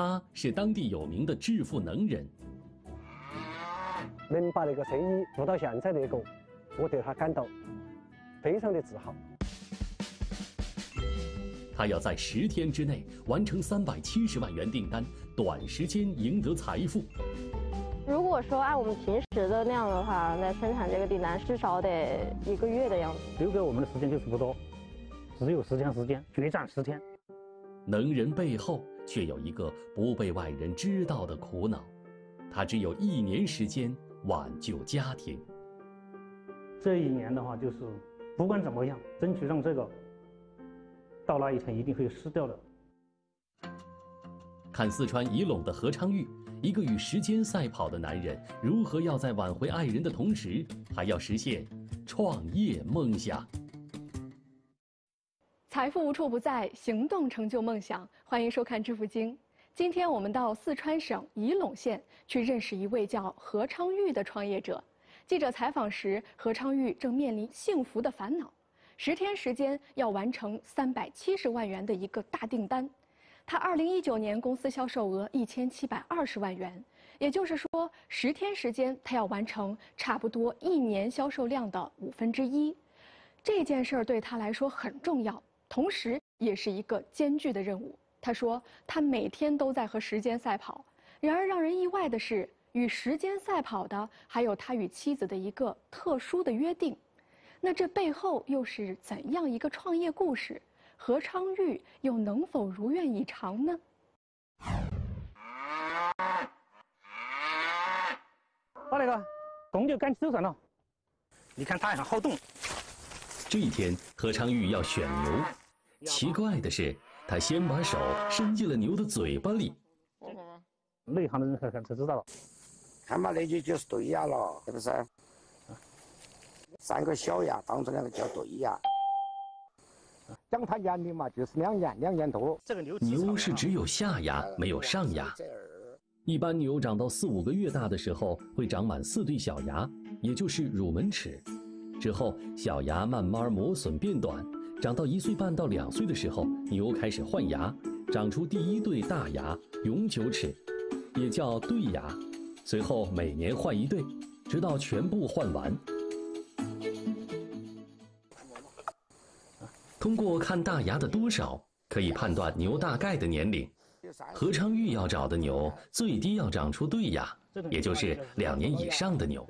他是当地有名的致富能人。能把那个生意做到现在那个，我对他感到非常的自豪。他要在十天之内完成三百七十万元订单，短时间赢得财富。如果说按我们平时的量的话，来生产这个订单至少得一个月的样子。留给我们的时间就是不多，只有十天时间，决战十天。能人背后却有一个不被外人知道的苦恼，他只有一年时间挽救家庭。这一年的话，就是不管怎么样，争取让这个到那一天一定会失掉的。看四川仪陇的何昌玉，一个与时间赛跑的男人，如何要在挽回爱人的同时，还要实现创业梦想。财富无处不在，行动成就梦想。欢迎收看《致富经》。今天我们到四川省仪陇县去认识一位叫何昌玉的创业者。记者采访时，何昌玉正面临幸福的烦恼：十天时间要完成三百七十万元的一个大订单。他二零一九年公司销售额一千七百二十万元，也就是说，十天时间他要完成差不多一年销售量的五分之一。这件事儿对他来说很重要。同时，也是一个艰巨的任务。他说，他每天都在和时间赛跑。然而，让人意外的是，与时间赛跑的还有他与妻子的一个特殊的约定。那这背后又是怎样一个创业故事？何昌玉又能否如愿以偿呢？把那个公牛赶起走算了。你看它还好动。这一天，何昌玉要选牛。奇怪的是，他先把手伸进了牛的嘴巴里。内行的人才才知道了。看嘛，那就就是对牙了，是不是？三个小牙当中两个叫对牙。讲它年龄嘛，就是两年，两年多。这个牛牛是只有下牙，没有上牙。一般牛长到四五个月大的时候，会长满四对小牙，也就是乳门齿。之后，小牙慢慢磨损变短。长到一岁半到两岁的时候，牛开始换牙，长出第一对大牙——永久齿，也叫对牙。随后每年换一对，直到全部换完。通过看大牙的多少，可以判断牛大概的年龄。何昌玉要找的牛，最低要长出对牙，也就是两年以上的牛。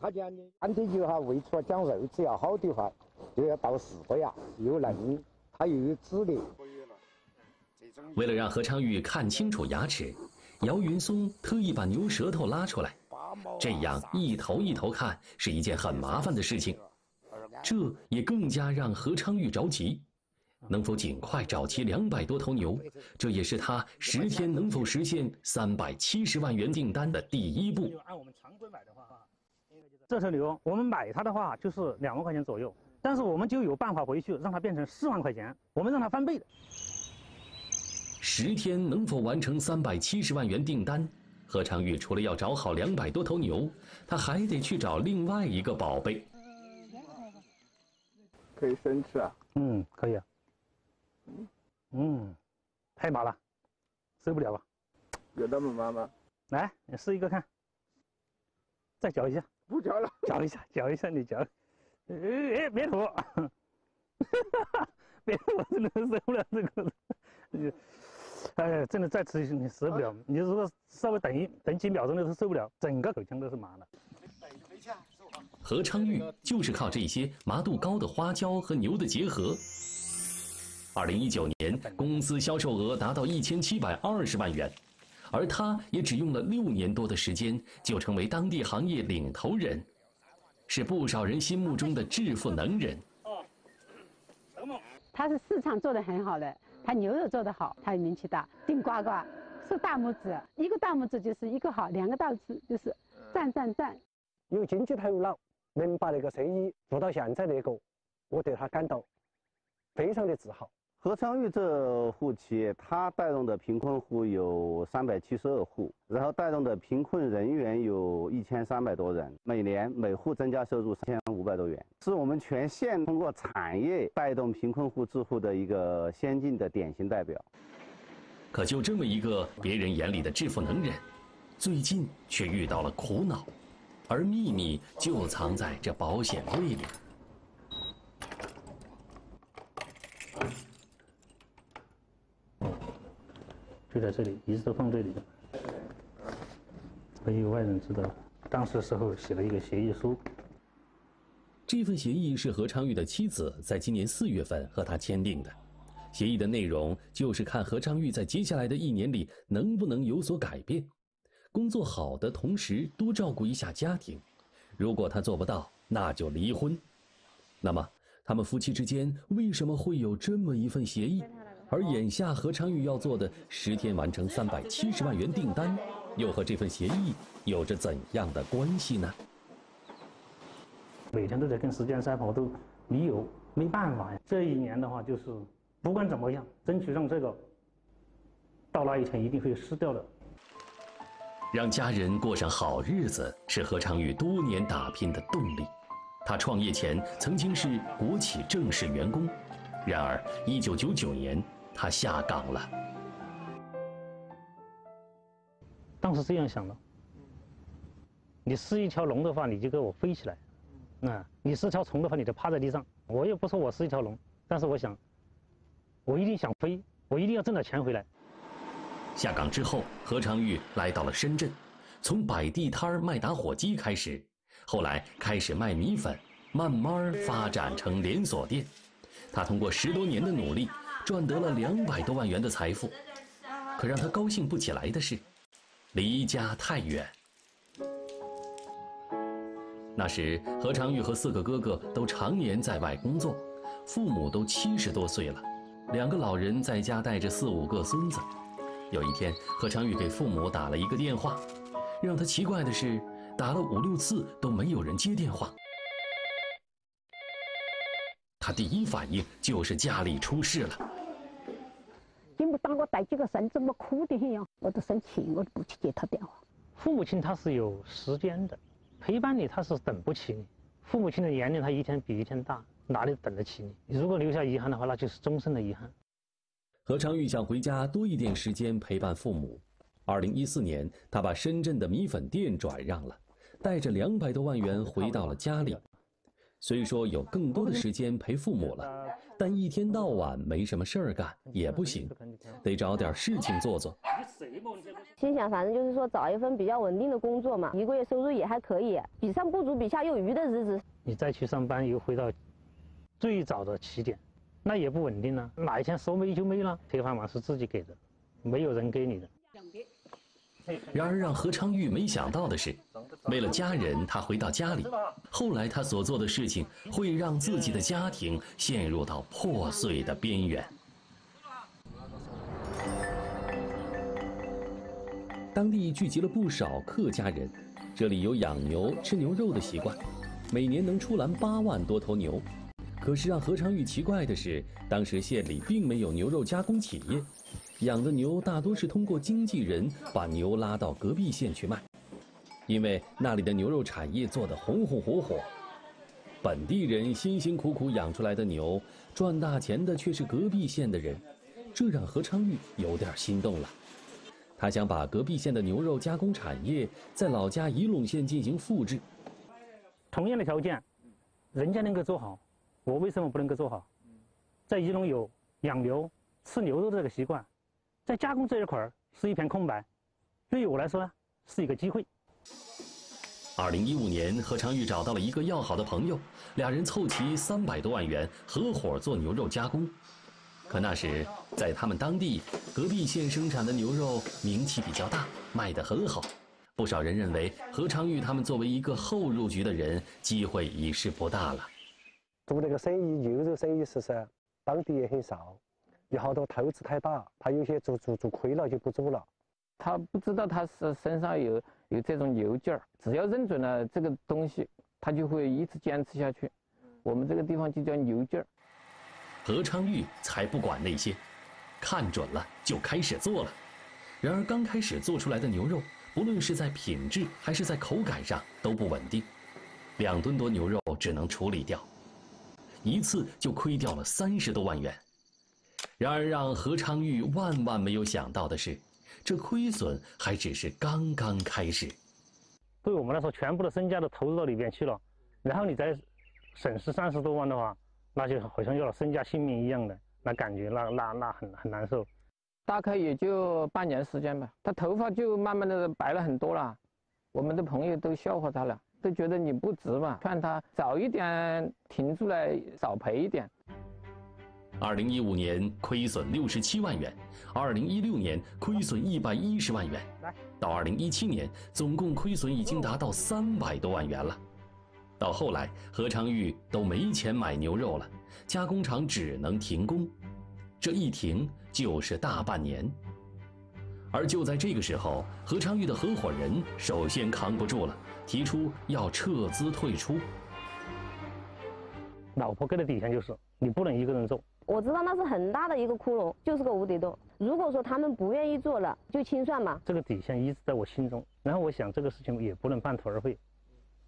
他讲的，安的牛哈，喂出来讲肉质要好的话。就要到四个牙，又嫩，它又有籽的。为了让何昌玉看清楚牙齿，姚云松特意把牛舌头拉出来，这样一头一头看是一件很麻烦的事情。这也更加让何昌玉着急，能否尽快找齐两百多头牛，这也是他十天能否实现三百七十万元订单的第一步。按我们常规买的话，这头牛我们买它的话就是两万块钱左右。但是我们就有办法回去让它变成四万块钱，我们让它翻倍的。十天能否完成三百七十万元订单？何昌玉除了要找好两百多头牛，他还得去找另外一个宝贝。可以生吃啊？嗯，可以啊。嗯，太麻了，受不了吧？有那么麻吗？来，你试一个看。再嚼一下。不嚼了。嚼一下，嚼一下，你嚼。哎哎，别吐！别吐，我真的受不了这个。哎，真的再吃你受不了。你如果稍微等一等几秒钟的是受不了，整个口腔都是麻的。何昌玉就是靠这些麻度高的花椒和牛的结合。二零一九年，公司销售额达到一千七百二十万元，而他也只用了六年多的时间，就成为当地行业领头人。是不少人心目中的致富能人。哦，他是市场做的很好的，他牛肉做的好，他名气大。顶呱呱，竖大拇指，一个大拇指就是一个好，两个大拇指就是赞赞赞。有经济头脑，能把那个生意做到现在那个，我对他感到非常的自豪。何昌玉这户企业，他带动的贫困户有三百七十二户，然后带动的贫困人员有一千三百多人，每年每户增加收入三千五百多元，是我们全县通过产业带动贫困户致富的一个先进的典型代表。可就这么一个别人眼里的致富能人，最近却遇到了苦恼，而秘密就藏在这保险柜里。就在这里，一直都放这里的，没有外人知道。当时时候写了一个协议书。这份协议是何昌玉的妻子在今年四月份和他签订的。协议的内容就是看何昌玉在接下来的一年里能不能有所改变，工作好的同时多照顾一下家庭。如果他做不到，那就离婚。那么，他们夫妻之间为什么会有这么一份协议？而眼下何昌玉要做的十天完成三百七十万元订单，又和这份协议有着怎样的关系呢？每天都在跟时间赛跑，都没有没办法呀。这一年的话，就是不管怎么样，争取让这个到那一天一定会失掉的。让家人过上好日子是何昌玉多年打拼的动力。他创业前曾经是国企正式员工，然而一九九九年。他下岗了。当时这样想的：你是一条龙的话，你就给我飞起来；啊，你是条虫的话，你就趴在地上。我也不说我是一条龙，但是我想，我一定想飞，我一定要挣点钱回来。下岗之后，何长玉来到了深圳，从摆地摊卖打火机开始，后来开始卖米粉，慢慢发展成连锁店。他通过十多年的努力。赚得了两百多万元的财富，可让他高兴不起来的是，离家太远。那时何长玉和四个哥哥都常年在外工作，父母都七十多岁了，两个老人在家带着四五个孙子。有一天，何长玉给父母打了一个电话，让他奇怪的是，打了五六次都没有人接电话。他第一反应就是家里出事了。不当我带几个孙子，我哭得很呀，我都生气，我都不去接他电话。父母亲他是有时间的，陪伴你他是等不起你。父母亲的年龄他一天比一天大，哪里等得起你？你如果留下遗憾的话，那就是终身的遗憾。何昌玉想回家多一点时间陪伴父母。二零一四年，他把深圳的米粉店转让了，带着两百多万元回到了家里。虽说有更多的时间陪父母了，但一天到晚没什么事儿干也不行，得找点事情做做。心想，反正就是说找一份比较稳定的工作嘛，一个月收入也还可以，比上不足，比下有余的日子。你再去上班，又回到最早的起点，那也不稳定了。哪一天说没就没了，铁饭碗是自己给的，没有人给你的。然而，让何昌玉没想到的是，为了家人，他回到家里。后来，他所做的事情会让自己的家庭陷入到破碎的边缘。当地聚集了不少客家人，这里有养牛、吃牛肉的习惯，每年能出栏八万多头牛。可是，让何昌玉奇怪的是，当时县里并没有牛肉加工企业。养的牛大多是通过经纪人把牛拉到隔壁县去卖，因为那里的牛肉产业做得红红火火，本地人辛辛苦苦养出来的牛，赚大钱的却是隔壁县的人，这让何昌玉有点心动了。他想把隔壁县的牛肉加工产业在老家仪陇县进行复制。同样的条件，人家能够做好，我为什么不能够做好？在仪陇有养牛、吃牛肉这个习惯。在加工这一块儿是一片空白，对于我来说呢，是一个机会。二零一五年，何长玉找到了一个要好的朋友，俩人凑齐三百多万元，合伙做牛肉加工。可那时，在他们当地，隔壁县生产的牛肉名气比较大，卖得很好。不少人认为，何长玉他们作为一个后入局的人，机会已是不大了。做这个生意，牛肉生意是噻，当地也很少。有好多投资太大，他有些做做做亏了就不做了。他不知道他是身上有有这种牛劲儿，只要认准了这个东西，他就会一直坚持下去。我们这个地方就叫牛劲儿。何昌玉才不管那些，看准了就开始做了。然而刚开始做出来的牛肉，不论是在品质还是在口感上都不稳定，两吨多牛肉只能处理掉，一次就亏掉了三十多万元。然而，让何昌玉万万没有想到的是，这亏损还只是刚刚开始。对我们来说，全部的身家都投入到里边去了，然后你再损失三十多万的话，那就好像要了身家性命一样的，那感觉那那那很很难受。大概也就半年时间吧，他头发就慢慢的白了很多了，我们的朋友都笑话他了，都觉得你不值嘛，劝他早一点停出来，少赔一点。二零一五年亏损六十七万元，二零一六年亏损一百一十万元，到二零一七年总共亏损已经达到三百多万元了。到后来，何昌玉都没钱买牛肉了，加工厂只能停工，这一停就是大半年。而就在这个时候，何昌玉的合伙人首先扛不住了，提出要撤资退出。老婆给的底线就是你不能一个人做。我知道那是很大的一个窟窿，就是个无底洞。如果说他们不愿意做了，就清算嘛。这个底线一直在我心中。然后我想，这个事情也不能半途而废。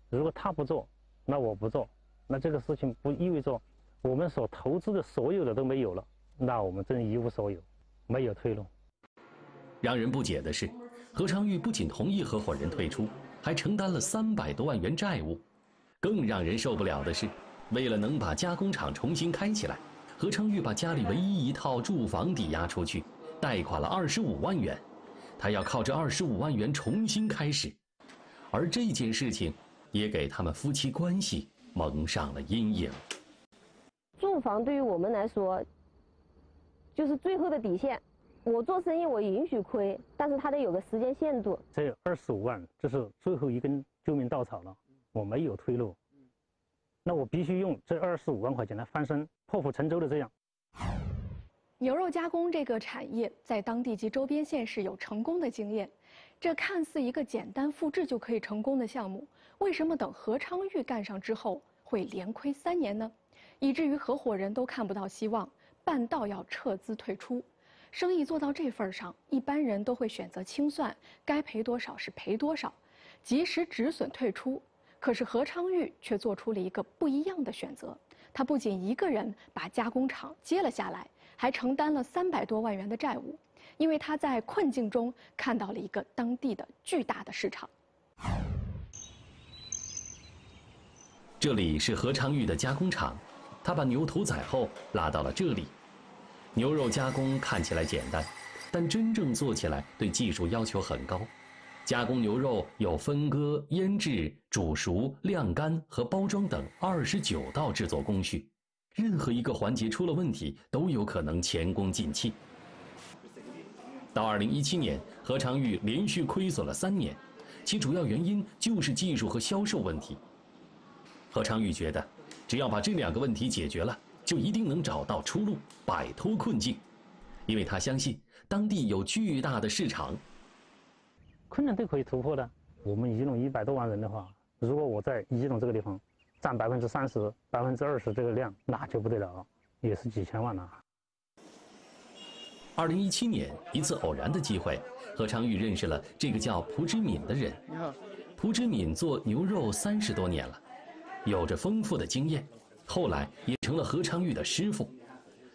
如果他不做，那我不做，那这个事情不意味着我们所投资的所有的都没有了，那我们真一无所有，没有退路。让人不解的是，何昌玉不仅同意合伙人退出，还承担了三百多万元债务。更让人受不了的是，为了能把加工厂重新开起来。何昌玉把家里唯一一套住房抵押出去，贷款了二十五万元，他要靠这二十五万元重新开始，而这件事情也给他们夫妻关系蒙上了阴影。住房对于我们来说，就是最后的底线。我做生意我允许亏，但是他得有个时间限度。这二十五万，这是最后一根救命稻草了，我没有退路。那我必须用这二十五万块钱来翻身，破釜沉舟的这样。牛肉加工这个产业在当地及周边县市有成功的经验，这看似一个简单复制就可以成功的项目，为什么等何昌玉干上之后会连亏三年呢？以至于合伙人都看不到希望，半道要撤资退出。生意做到这份上，一般人都会选择清算，该赔多少是赔多少，及时止损退出。可是何昌玉却做出了一个不一样的选择，他不仅一个人把加工厂接了下来，还承担了三百多万元的债务，因为他在困境中看到了一个当地的巨大的市场。这里是何昌玉的加工厂，他把牛屠宰后拉到了这里。牛肉加工看起来简单，但真正做起来对技术要求很高。加工牛肉有分割、腌制、煮熟、晾干和包装等二十九道制作工序，任何一个环节出了问题，都有可能前功尽弃。到二零一七年，何昌玉连续亏损了三年，其主要原因就是技术和销售问题。何昌玉觉得，只要把这两个问题解决了，就一定能找到出路，摆脱困境，因为他相信当地有巨大的市场。困难都可以突破的。我们仪陇一百多万人的话，如果我在仪陇这个地方占百分之三十、百分之二十这个量，那就不得了，也是几千万了。二零一七年，一次偶然的机会，何昌玉认识了这个叫蒲之敏的人。你好，蒲之敏做牛肉三十多年了，有着丰富的经验，后来也成了何昌玉的师傅。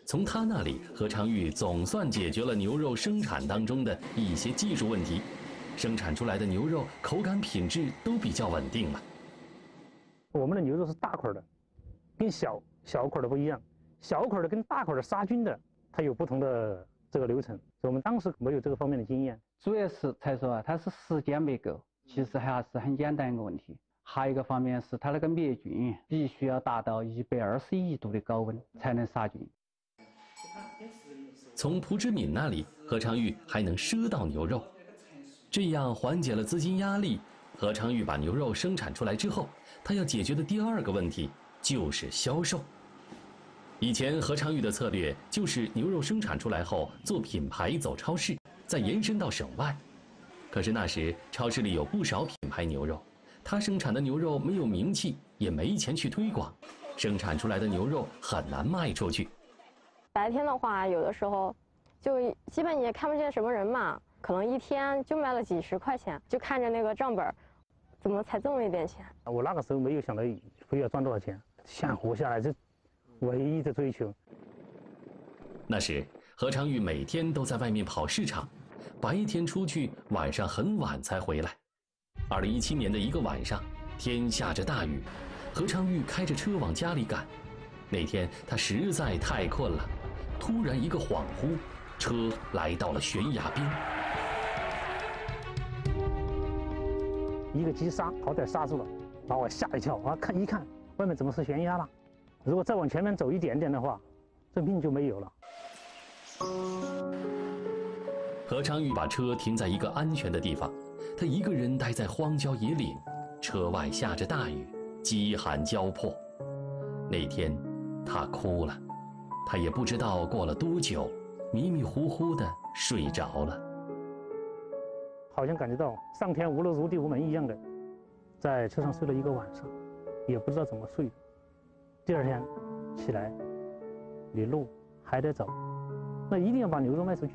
从他那里，何昌玉总算解决了牛肉生产当中的一些技术问题。生产出来的牛肉口感品质都比较稳定了。我们的牛肉是大块的，跟小小块的不一样。小块的跟大块的杀菌的，它有不同的这个流程。我们当时没有这个方面的经验，主要是才说啊，它是时间没够。其实还是很简单一个问题。还有一个方面是它那个灭菌必须要达到一百二十一度的高温才能杀菌。从蒲志敏那里，何昌玉还能赊到牛肉。这样缓解了资金压力。何昌玉把牛肉生产出来之后，他要解决的第二个问题就是销售。以前何昌玉的策略就是牛肉生产出来后做品牌走超市，再延伸到省外。可是那时超市里有不少品牌牛肉，他生产的牛肉没有名气，也没钱去推广，生产出来的牛肉很难卖出去。白天的话，有的时候就基本也看不见什么人嘛。可能一天就卖了几十块钱，就看着那个账本，怎么才这么一点钱？我那个时候没有想到非要赚多少钱，想活下来，这唯一的追求。那时何昌玉每天都在外面跑市场，白天出去，晚上很晚才回来。二零一七年的一个晚上，天下着大雨，何昌玉开着车往家里赶。那天他实在太困了，突然一个恍惚，车来到了悬崖边。一个急刹，好歹刹住了，把我吓一跳。啊，看一看，外面怎么是悬崖了？如果再往前面走一点点的话，这命就没有了。何昌玉把车停在一个安全的地方，他一个人待在荒郊野岭，车外下着大雨，饥寒交迫。那天，他哭了，他也不知道过了多久，迷迷糊糊的睡着了。好像感觉到上天无路如地无门一样的，在车上睡了一个晚上，也不知道怎么睡。第二天起来，你路还得走，那一定要把牛肉卖出去。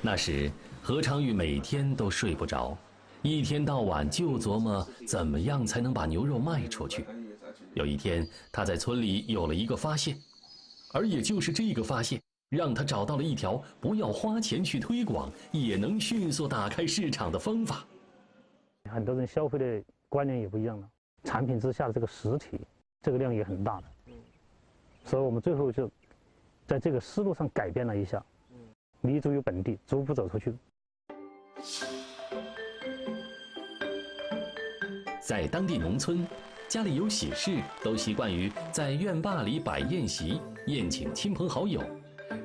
那时何昌玉每天都睡不着，一天到晚就琢磨怎么样才能把牛肉卖出去。有一天，他在村里有了一个发现，而也就是这个发现。让他找到了一条不要花钱去推广，也能迅速打开市场的方法。很多人消费的观念也不一样了，产品之下的这个实体，这个量也很大的。所以我们最后就在这个思路上改变了一下，立足于本地，逐步走出去。在当地农村，家里有喜事，都习惯于在院坝里摆宴席，宴请亲朋好友。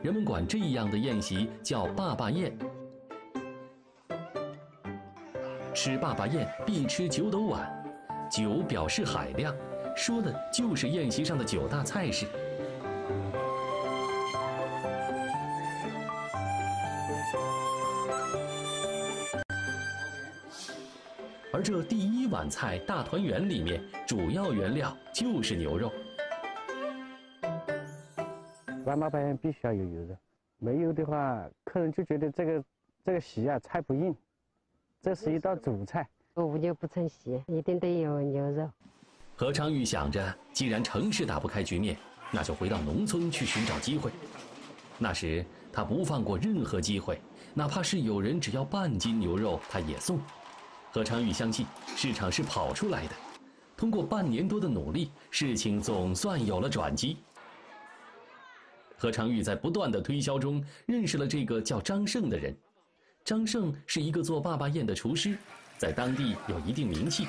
人们管这样的宴席叫“坝坝宴”。吃坝坝宴必吃九斗碗，九表示海量，说的就是宴席上的九大菜式。而这第一碗菜大团圆里面，主要原料就是牛肉。万马白必须要有牛肉，没有的话，客人就觉得这个这个席啊菜不硬。这是一道主菜，无牛不成席，一定得有牛肉。何昌玉想着，既然城市打不开局面，那就回到农村去寻找机会。那时他不放过任何机会，哪怕是有人只要半斤牛肉，他也送。何昌玉相信市场是跑出来的，通过半年多的努力，事情总算有了转机。何长玉在不断的推销中认识了这个叫张胜的人。张胜是一个做坝坝宴的厨师，在当地有一定名气。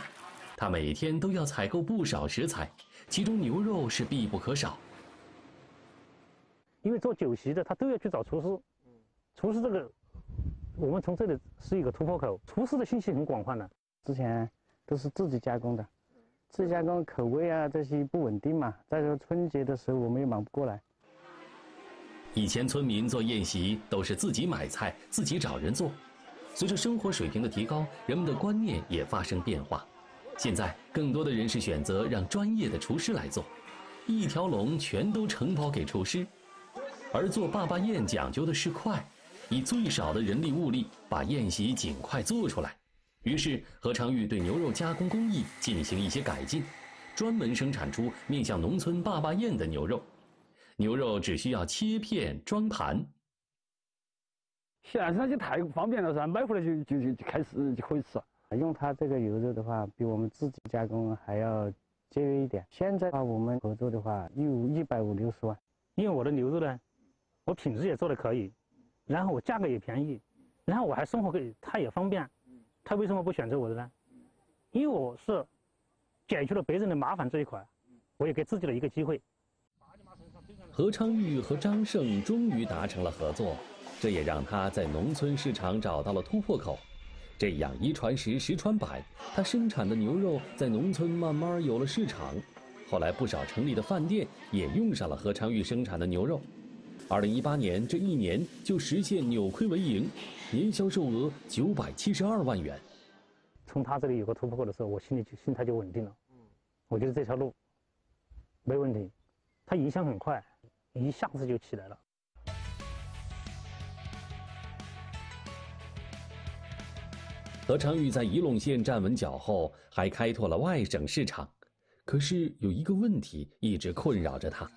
他每天都要采购不少食材，其中牛肉是必不可少。因为做酒席的，他都要去找厨师。厨师这个，我们从这里是一个突破口。厨师的信息很广泛的，之前都是自己加工的，自己加工口味啊这些不稳定嘛。再说春节的时候，我们也忙不过来。以前村民做宴席都是自己买菜、自己找人做。随着生活水平的提高，人们的观念也发生变化。现在更多的人是选择让专业的厨师来做，一条龙全都承包给厨师。而做坝坝宴讲究的是快，以最少的人力物力把宴席尽快做出来。于是何昌玉对牛肉加工工艺进行一些改进，专门生产出面向农村坝坝宴的牛肉。牛肉只需要切片装盘，现在那就太方便了噻，买回来就就就开始就可以吃。用它这个牛肉的话，比我们自己加工还要节约一点。现在的话，我们合作的话有一百五六十万。因为我的牛肉呢，我品质也做的可以，然后我价格也便宜，然后我还生活给他也方便，他为什么不选择我的呢？因为我是解决了别人的麻烦这一块，我也给自己的一个机会。何昌玉和张胜终于达成了合作，这也让他在农村市场找到了突破口。这样一传十，十传百，他生产的牛肉在农村慢慢有了市场。后来不少城里的饭店也用上了何昌玉生产的牛肉。二零一八年这一年就实现扭亏为盈，年销售额九百七十二万元。从他这里有个突破口的时候，我心里就心态就稳定了。我觉得这条路没问题，他影响很快。一下子就起来了。何昌玉在仪陇县站稳脚后，还开拓了外省市场。可是有一个问题一直困扰着他：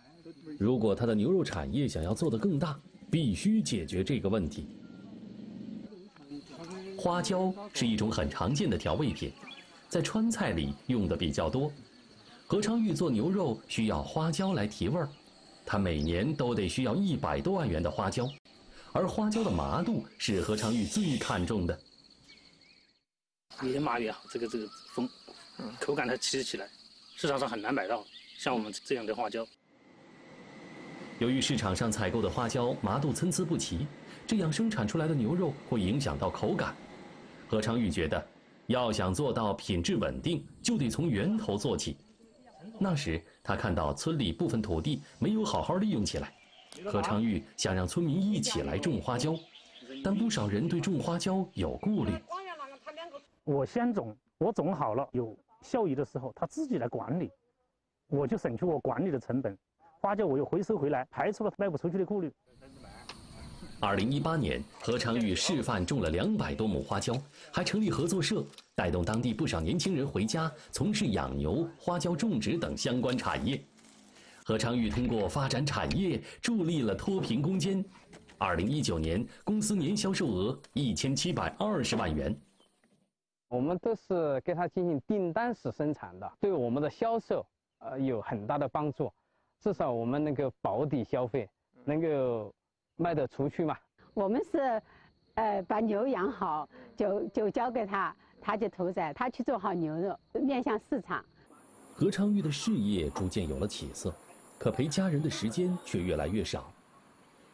如果他的牛肉产业想要做得更大，必须解决这个问题。花椒是一种很常见的调味品，在川菜里用的比较多。何昌玉做牛肉需要花椒来提味儿，他每年都得需要一百多万元的花椒，而花椒的麻度是何昌玉最看重的。越麻越好，这个这个风，口感它吃起来，市场上很难买到像我们这样的花椒。由于市场上采购的花椒麻度参差不齐，这样生产出来的牛肉会影响到口感。何昌玉觉得，要想做到品质稳定，就得从源头做起。那时，他看到村里部分土地没有好好利用起来，何昌玉想让村民一起来种花椒，但不少人对种花椒有顾虑。我先种，我种好了有效益的时候，他自己来管理，我就省去我管理的成本，花椒我又回收回来，排除了卖不出去的顾虑。二零一八年，何昌玉示范种了两百多亩花椒，还成立合作社，带动当地不少年轻人回家从事养牛、花椒种植等相关产业。何昌玉通过发展产业，助力了脱贫攻坚。二零一九年，公司年销售额一千七百二十万元。我们都是给他进行订单式生产的，对我们的销售呃有很大的帮助，至少我们能够保底消费，能够。卖得出去嘛？我们是，呃，把牛养好，就就交给他，他就屠宰，他去做好牛肉，面向市场。何昌玉的事业逐渐有了起色，可陪家人的时间却越来越少。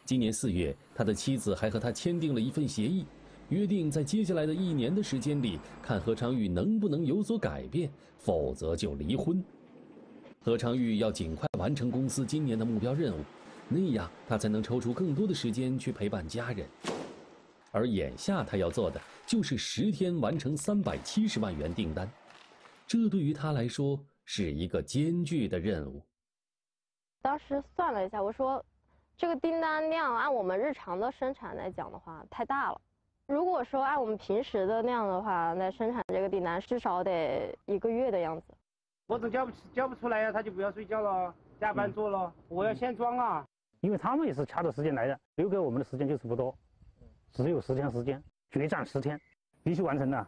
今年四月，他的妻子还和他签订了一份协议，约定在接下来的一年的时间里，看何昌玉能不能有所改变，否则就离婚。何昌玉要尽快完成公司今年的目标任务。那样，他才能抽出更多的时间去陪伴家人。而眼下他要做的，就是十天完成三百七十万元订单，这对于他来说是一个艰巨的任务。当时算了一下，我说，这个订单量按我们日常的生产来讲的话，太大了。如果说按我们平时的那样的话，那生产这个订单至少得一个月的样子。我总交不交不出来呀，他就不要睡觉了，加班做了，我要先装啊。因为他们也是掐着时间来的，留给我们的时间就是不多，只有十天时间，决战十天，必须完成的。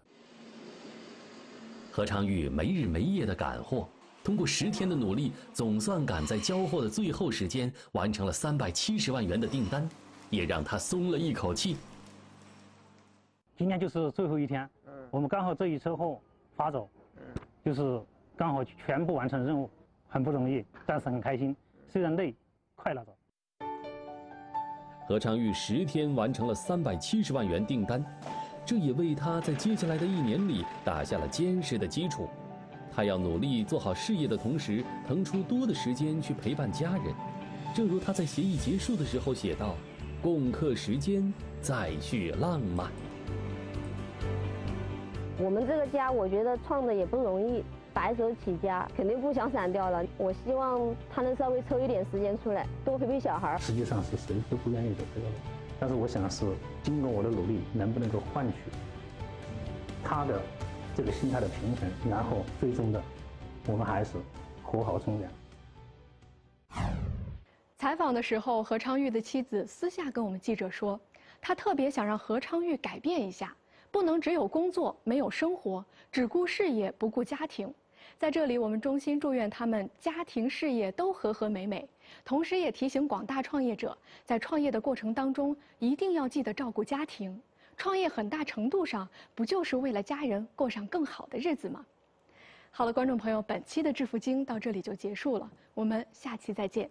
何昌玉没日没夜的赶货，通过十天的努力，总算赶在交货的最后时间完成了三百七十万元的订单，也让他松了一口气。今天就是最后一天，我们刚好这一车货发走，就是刚好全部完成任务，很不容易，但是很开心，虽然累，快乐着。何昌玉十天完成了三百七十万元订单，这也为他在接下来的一年里打下了坚实的基础。他要努力做好事业的同时，腾出多的时间去陪伴家人。正如他在协议结束的时候写道：“共克时间，再续浪漫。”我们这个家，我觉得创的也不容易。白手起家，肯定不想散掉了。我希望他能稍微抽一点时间出来，多陪陪小孩。实际上是谁都不愿意走这个路，但是我想是经过我的努力，能不能够换取他的这个心态的平衡，然后最终的，我们还是和好从良。采访的时候，何昌玉的妻子私下跟我们记者说，她特别想让何昌玉改变一下，不能只有工作没有生活，只顾事业不顾家庭。在这里，我们衷心祝愿他们家庭事业都和和美美，同时也提醒广大创业者，在创业的过程当中，一定要记得照顾家庭。创业很大程度上不就是为了家人过上更好的日子吗？好了，观众朋友，本期的致富经到这里就结束了，我们下期再见。